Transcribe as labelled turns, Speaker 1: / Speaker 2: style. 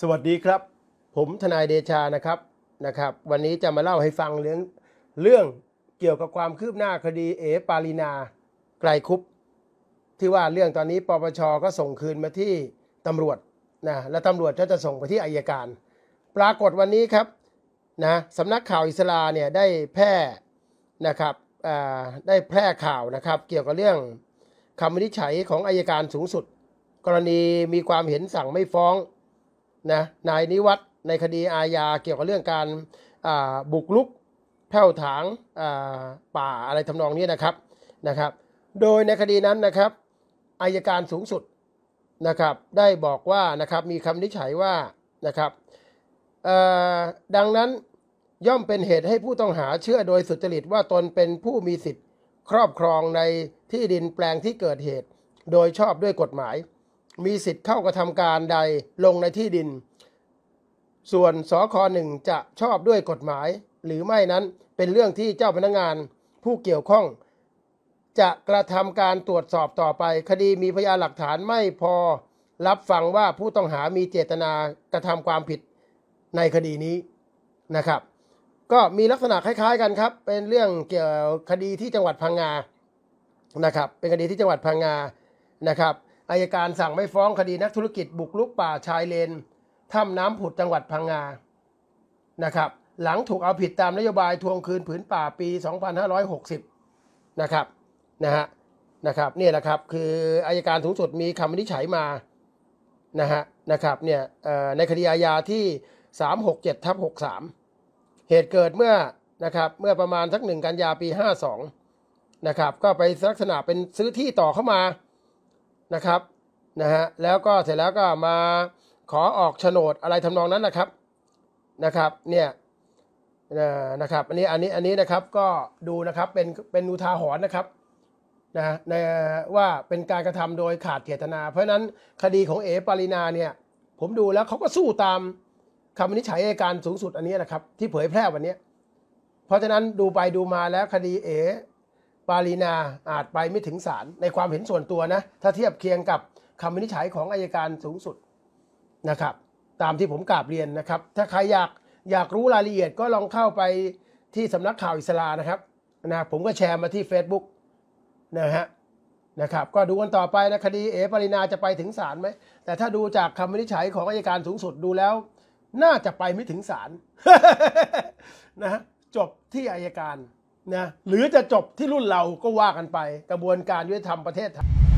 Speaker 1: สวัสดีครับ ผมทนายเดชานะครับนะครับ วันนี้จะมาเล่าให้ฟังเรื่องเรื่องเกี่ยวกับความคืบหน้าคดีเอปาลีนาไกลคุปที่ว่าเรื่องตอนนี้ปปชก็ส่งคืนมาที่ตำรวจนะและตำรวจก็จะส่งไปที่อายการ ปรากฏวันนี้ครับนะสำนักข่าวอิสลาเนี่ยได้แพร่นะครับอ่าได้แพร่ข่าวนะครับ เกี่ยวกับเรื่องคำวินิจฉัยของอายการสูงสุด กรณีมีความเห็นสั่งไม่ฟ้อง นะนายนิวัฒน์ในคดีอาญาเกี่ยวกับเรื่องการาบุกลุกแผ่วถางาป่าอะไรทำนองนี้นะครับนะครับ โดยในคดีนั้นนะครับอายการสูงสุดนะครับได้บอกว่านะครับมีคำนิจฉัยว่านะครับดังนั้นย่อมเป็นเหตุให้ผู้ต้องหาเชื่อโดยสุจริตว่าตนเป็นผู้มีสิทธิ์ครอบครองในที่ดินแปลงที่เกิดเหตุ โดยชอบด้วยกฎหมาย มีสิทธิ์เข้ากระทำการใดลงในที่ดิน ส่วนสคหนึ่งจะชอบด้วยกฎหมาย หรือไม่นั้นเป็นเรื่องที่เจ้าพนักงานผู้เกี่ยวข้อง จะกระทำการตรวจสอบต่อไป คดีมีพยานหลักฐานไม่พอรับฟังว่าผู้ต้องหามีเจตนากระทำความผิดในคดีนี้นะครับ ก็มีลักษณะคล้ายๆกันครับ เป็นเรื่องเกี่ยวคดีที่จังหวัดพังงานะครับ เป็นคดีที่จังหวัดพังงานะครับ อายการสั่งไม่ฟ้องคดีนักธุรกิจบุกลุกป่าชายเลนถ้ำน้ำผุดจังหวัดพังงา นะครับ หลังถูกเอาผิดตามนโยบายทวงคืนผืนป่าปี 2560 นะครับ นะฮะ นะครับ เนี่แหละครับ คืออายการสูงสุดมีคำวินิจฉัยมา นะฮะ นะครับ เนี่ยในคดีอาญาที่ 367ทับ63 เหตุเกิดเมื่อ นะครับ เมื่อประมาณสักหนึ่งกันยาปี 52 นะครับ ก็ไปลักษณะเป็นซื้อที่ต่อเข้ามา นะครับนะฮะแล้วก็เสร็จแล้วก็มาขอออกโฉนดอะไรทำนองนั้นนะครับนะครับเนี่ยนะครับอันนี้อันนี้อันนี้นะครับก็ดูนะครับเป็นเป็นอุทาหรณ์นะครับนะในว่าเป็นการกระทำโดยขาดเจตนา เพราะฉะนั้นคดีของเอปารินาเนี่ยผมดูแล้วเขาก็สู้ตามคำวินิจฉัยอัยการสูงสุดอันนี้นะครับที่เผยแพร่วันนี้ เพราะฉะนั้นดูไปดูมาแล้วคดีเอ ปารีนาอาจไปไม่ถึงศาลในความเห็นส่วนตัวนะ ถ้าเทียบเคียงกับคำวินิจฉัยของอายการสูงสุดนะครับ ตามที่ผมกราบเรียนนะครับ ถ้าใครอยากอยากรู้รายละเอียดก็ลองเข้าไปที่สำนักข่าวอิสลานะครับนะผมก็แชร์มาที่ Facebook นะฮะนะครับ ก็ดูกันต่อไปนะคดีเอปรินาจะไปถึงศาลไหมแต่ถ้าดูจากคำวินิจฉัยของอายการสูงสุดดูแล้ว น่าจะไปไม่ถึงศาลนะจบที่อายการ นะหรือจะจบที่รุ่นเราก็ว่ากันไปกระบวนการยุติธรรมประเทศไทย